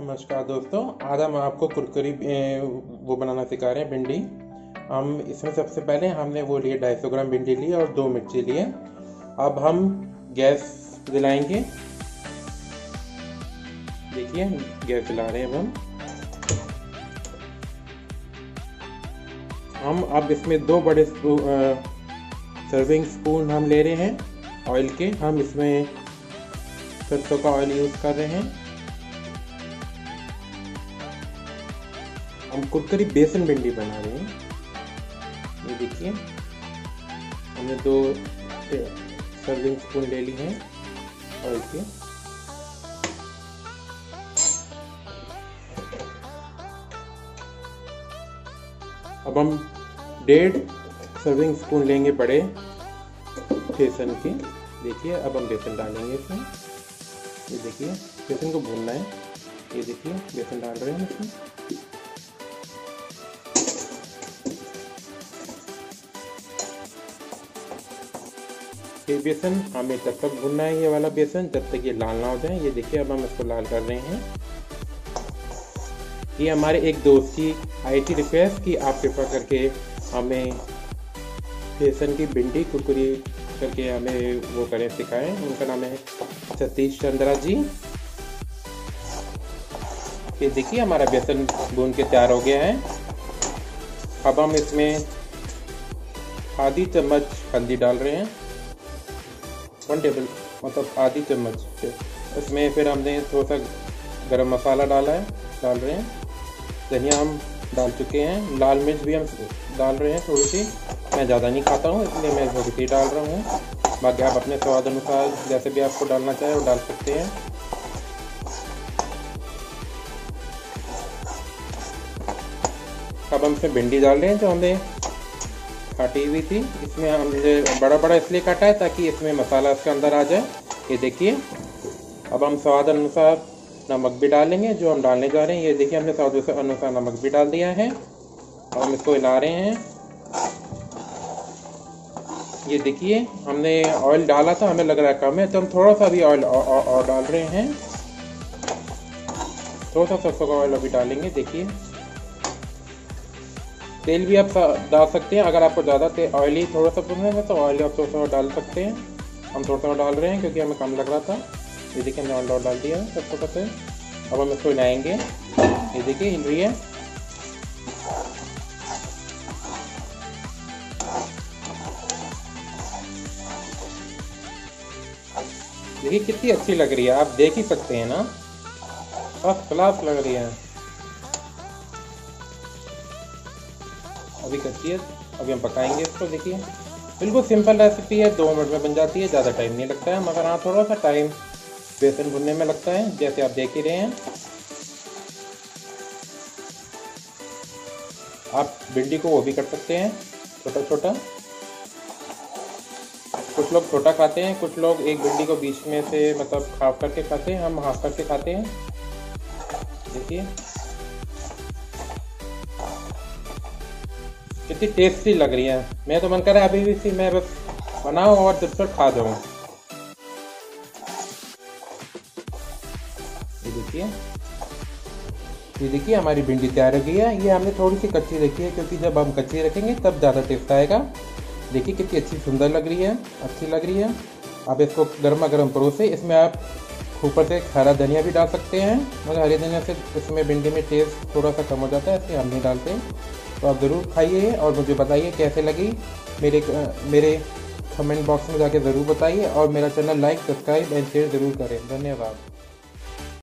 नमस्कार दोस्तों आज हम आपको कुरकुरी वो बनाना सिखा रहे हैं भिंडी। हम इसमें सबसे पहले हमने वो लिए सौ ग्राम भिंडी ली और दो मिर्ची लिए। अब हम गैस जलाएँगे। देखिए गैस जला रहे हैं हम। हम अब इसमें दो बड़े स्पू, सर्विंग स्पून हम ले रहे हैं ऑयल के। हम इसमें सरसों का ऑयल यूज़ कर रहे हैं। हम कुरकुरी बेसन भिंडी बना रहे हैं। ये देखिए, हमने दो सर्विंग स्पून ले ली हैं। और के अब हम डेढ़ सर्विंग स्पून लेंगे बड़े बेसन के। देखिए, अब हम बेसन डालेंगे इसमें। ये देखिए, बेसन को भूनना है। ये देखिए, बेसन डाल रहे हैं इसमें। ये बेसन हमें तब तक भुनना है ये वाला बेसन, जब तक ये लाल ना हो जाए। ये देखिए, अब हम इसको लाल कर रहे हैं। ये हमारे एक दोस्त की आई रिक्वेस्ट कि आप कृपा करके हमें बेसन की भिंडी, कुरकुरी करके हमें वो करें, सिखाएँ। उनका नाम है सतीश चंद्रा जी। ये देखिए, हमारा बेसन भून के तैयार हो गया है। अब हम इसमें आधी चम्मच हल्दी डाल रहे हैं। वन टेबल मतलब आधी चम्मच इसमें फिर हमने थोड़ा सा गरम मसाला डाला है, डाल रहे हैं। धनिया हम डाल चुके हैं। लाल मिर्च भी हम डाल रहे हैं थोड़ी सी मैं ज़्यादा नहीं खाता हूँ, इसलिए मैं थोड़ी सी डाल रहा हूँ। बाकी आप अपने स्वाद अनुसार, जैसे भी आपको डालना चाहे, वो डाल सकते हैं। अब हम इसमें भिंडी डाल रहे हैं, जो हमने काटी हुई थी। इसमें हमने बड़ा बड़ा इसलिए काटा है ताकि इसमें मसाला इसके अंदर आ जाए। ये देखिए। अब हम स्वाद अनुसार नमक भी डालेंगे, जो हम डालने जा रहे हैं। ये देखिए, हमने स्वाद अनुसार नमक भी डाल दिया है। और हम इसको हिला रहे हैं। ये देखिए, हमने ऑयल डाला था, हमें लग रहा है कम है तो हम थोड़ा सा भी ऑयल और डाल रहे हैं। थोड़ा सा सरसों का ऑयल अभी डालेंगे, देखिए। तेल भी आप डाल सकते हैं। अगर आपको ज़्यादा ऑयली थोड़ा सा पसंद है तो ऑयल आप थोड़ा सा डाल सकते हैं। हम थोड़ा सा डाल रहे हैं क्योंकि हमें कम लग रहा था। ये देखिए हमने ऑयल डाल दिया है सरसों का अब हम इसको हिलाएँगे। ये देखिए हिल रही है। देखिए कितनी अच्छी लग रही है। आप देख ही सकते हैं ना। फ़र्स्ट क्लास लग रही है। अभी कच्ची है, अभी हम पकाएँगे इसको, देखिए। बिल्कुल सिंपल रेसिपी है, दो मिनट में बन जाती है, ज़्यादा टाइम नहीं लगता है, मगर हाँ थोड़ा सा टाइम बेसन भुनने में लगता है, जैसे आप देख ही रहे हैं। आप भिंडी को वो भी कर सकते हैं छोटा छोटा कुछ लोग छोटा खाते हैं, कुछ लोग एक भिंडी को बीच में से मतलब हाफ़ करके खाते हैं, हम हाफ़ करके खाते हैं। देखिए। कितनी टेस्टी लग रही है। मैं तो मन कर रहा है अभी भी इसी मैं बस बनाऊँ और झटपट खा जाऊँ। ये देखिए। ये देखिए, हमारी भिंडी तैयार हो गई है। ये हमने थोड़ी सी कच्ची रखी है, क्योंकि जब हम कच्ची रखेंगे, तब ज़्यादा टेस्ट आएगा। देखिए कितनी अच्छी सुंदर लग रही है, अच्छी लग रही है। आप इसको गर्मा गर्म परोसे इसमें आप ऊपर से हरा धनिया भी डाल सकते हैं, मगर हरे धनिया से इसमें भिंडी में टेस्ट थोड़ा सा कम हो जाता है, इसलिए हम नहीं डालते। तो आप ज़रूर खाइए और मुझे बताइए कैसे लगी। मेरे मेरे कमेंट बॉक्स में जाके ज़रूर बताइए और मेरा channel like subscribe and share ज़रूर करें। धन्यवाद।